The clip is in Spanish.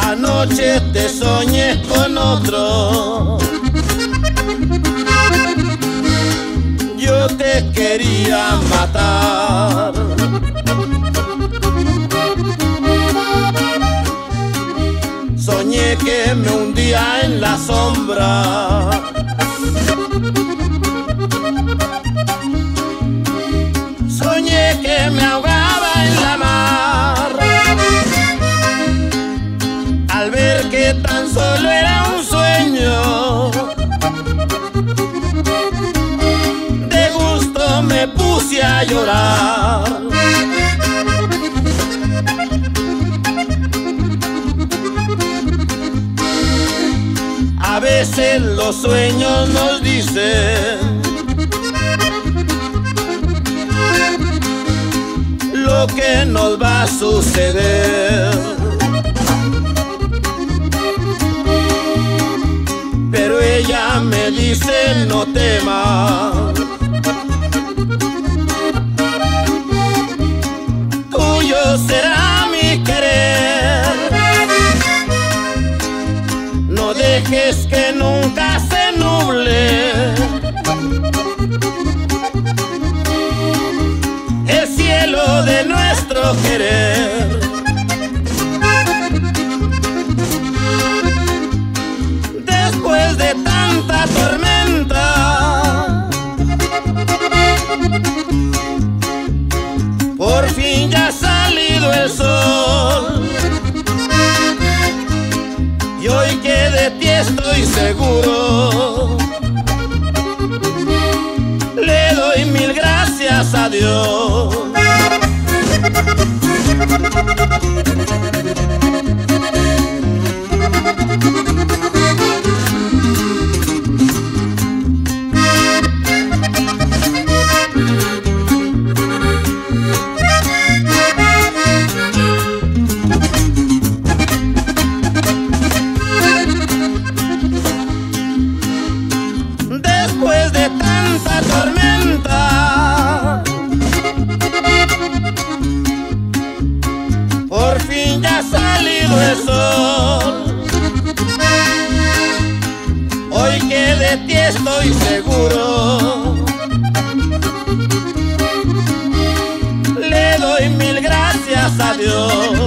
Anoche te soñé con otro. Me hundía en la sombra. Soñé que me ahogaba en la mar. Al ver que tan solo era un sueño. De gusto me puse a llorar. A veces los sueños nos dicen lo que nos va a suceder. Pero ella me dice no temas. Tuyo será nunca se nuble el cielo de nuestro querer. Estoy seguro, le doy mil gracias a Dios. Salido el sol. Hoy que de ti estoy seguro, le doy mil gracias a Dios.